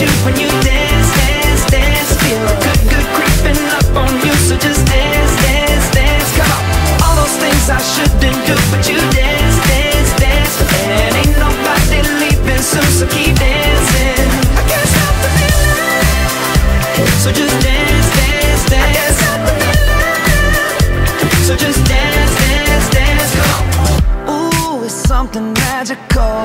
you when you dance, dance, dance. Feel good, good creeping up on you. So just dance, dance, dance. Come on. All those things I shouldn't do, but you dance, dance, dance. And ain't nobody leaving soon, so keep dancing. I can't stop the feeling. So just dance, dance, dance. I can't stop the feeling. So just dance, dance, dance. Come on. Ooh, it's something magical.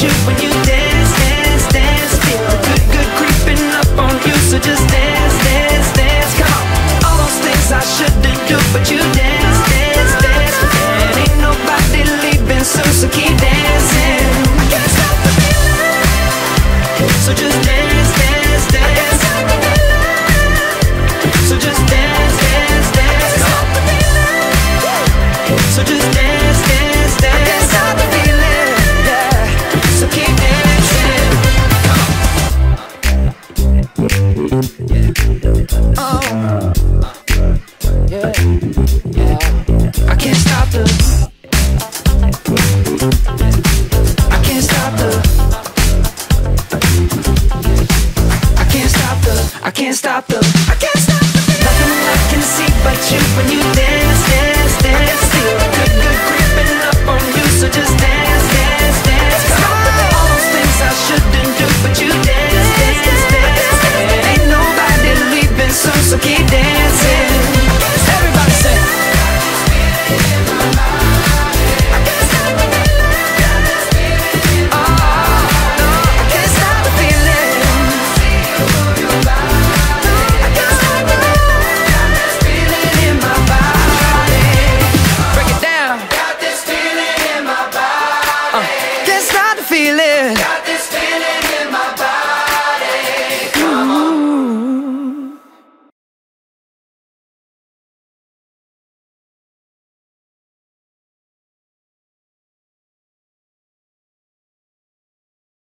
you when you dance, dance, dance. Feel the good, good creeping up on you. So just dance.